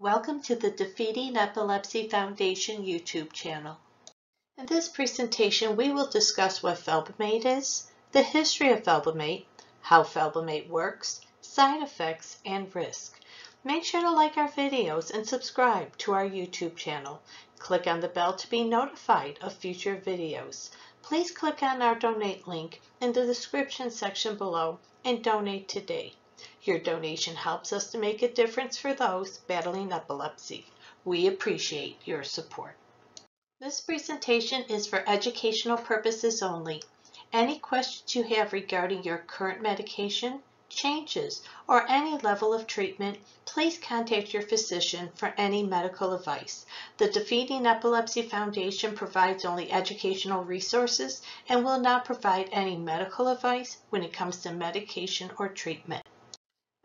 Welcome to the Defeating Epilepsy Foundation YouTube channel. In this presentation, we will discuss what felbamate is, the history of felbamate, how felbamate works, side effects, and risk. Make sure to like our videos and subscribe to our YouTube channel. Click on the bell to be notified of future videos. Please click on our donate link in the description section below and donate today. Your donation helps us to make a difference for those battling epilepsy. We appreciate your support. This presentation is for educational purposes only. Any questions you have regarding your current medication, changes, or any level of treatment, please contact your physician for any medical advice. The Defeating Epilepsy Foundation provides only educational resources and will not provide any medical advice when it comes to medication or treatment.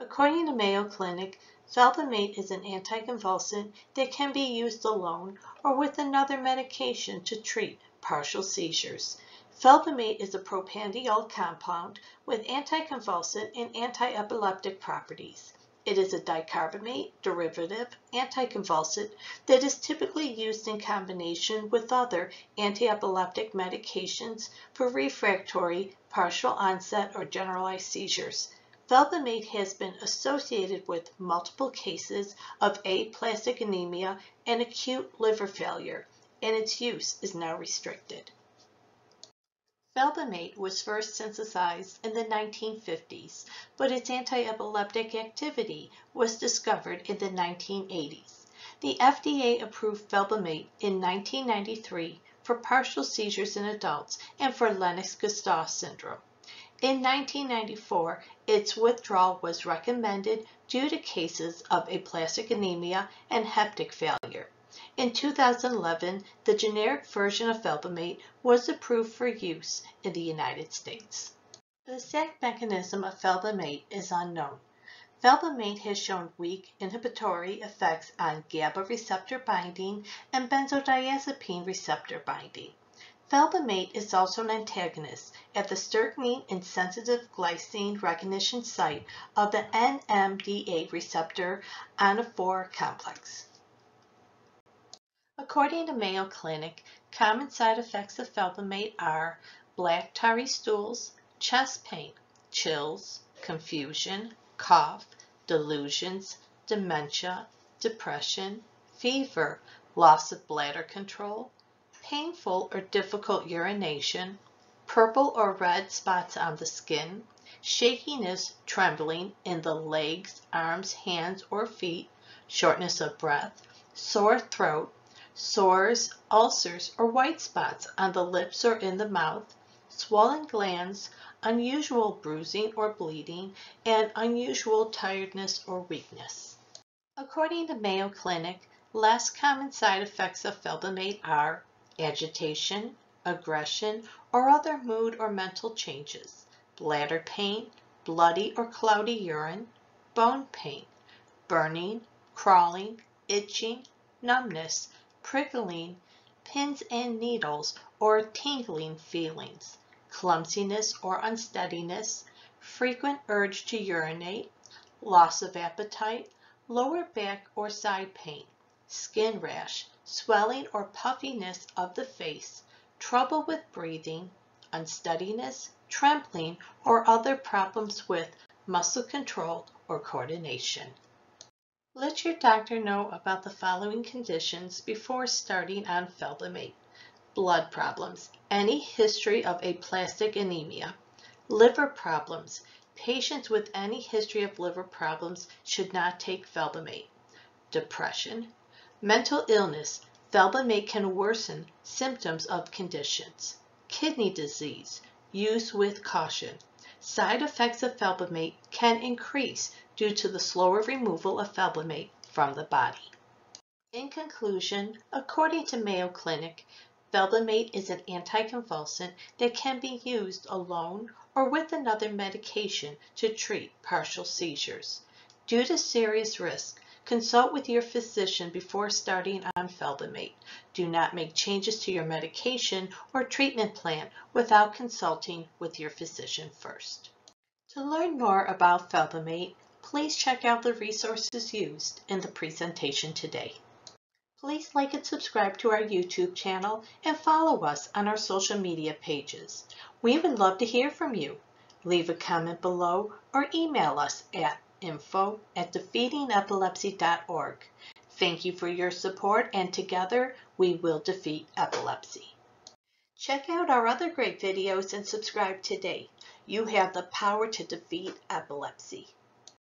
According to Mayo Clinic, felbamate is an anticonvulsant that can be used alone or with another medication to treat partial seizures. Felbamate is a propanediol compound with anticonvulsant and antiepileptic properties. It is a dicarbamate derivative anticonvulsant that is typically used in combination with other antiepileptic medications for refractory, partial onset, or generalized seizures. Felbamate has been associated with multiple cases of aplastic anemia and acute liver failure, and its use is now restricted. Felbamate was first synthesized in the 1950s, but its anti-epileptic activity was discovered in the 1980s. The FDA approved felbamate in 1993 for partial seizures in adults and for Lennox-Gastaut syndrome. In 1994, its withdrawal was recommended due to cases of aplastic anemia and hepatic failure. In 2011, the generic version of felbamate was approved for use in the United States. The exact mechanism of felbamate is unknown. Felbamate has shown weak inhibitory effects on GABA receptor binding and benzodiazepine receptor binding. Felbamate is also an antagonist at the strychnine insensitive glycine recognition site of the NMDA receptor ionophore complex. According to Mayo Clinic, common side effects of felbamate are black tarry stools, chest pain, chills, confusion, cough, delusions, dementia, depression, fever, loss of bladder control, painful or difficult urination, purple or red spots on the skin, shakiness, trembling in the legs, arms, hands, or feet, shortness of breath, sore throat, sores, ulcers, or white spots on the lips or in the mouth, swollen glands, unusual bruising or bleeding, and unusual tiredness or weakness. According to Mayo Clinic, less common side effects of felbamate are agitation, aggression, or other mood or mental changes, bladder pain, bloody or cloudy urine, bone pain, burning, crawling, itching, numbness, prickling, pins and needles, or tingling feelings, clumsiness or unsteadiness, frequent urge to urinate, loss of appetite, lower back or side pain, skin rash, swelling or puffiness of the face, trouble with breathing, unsteadiness, trembling, or other problems with muscle control or coordination. Let your doctor know about the following conditions before starting on felbamate. Blood problems, any history of aplastic anemia. Liver problems, patients with any history of liver problems should not take felbamate. Depression. Mental illness, felbamate can worsen symptoms of conditions. Kidney disease, use with caution. Side effects of felbamate can increase due to the slower removal of felbamate from the body. In conclusion, according to Mayo Clinic, felbamate is an anticonvulsant that can be used alone or with another medication to treat partial seizures. Due to serious risk, consult with your physician before starting on felbamate. Do not make changes to your medication or treatment plan without consulting with your physician first. To learn more about felbamate, please check out the resources used in the presentation today. Please like and subscribe to our YouTube channel and follow us on our social media pages. We would love to hear from you. Leave a comment below or email us at info at defeatingepilepsy.org. Thank you for your support and together we will defeat epilepsy. Check out our other great videos and subscribe today. You have the power to defeat epilepsy.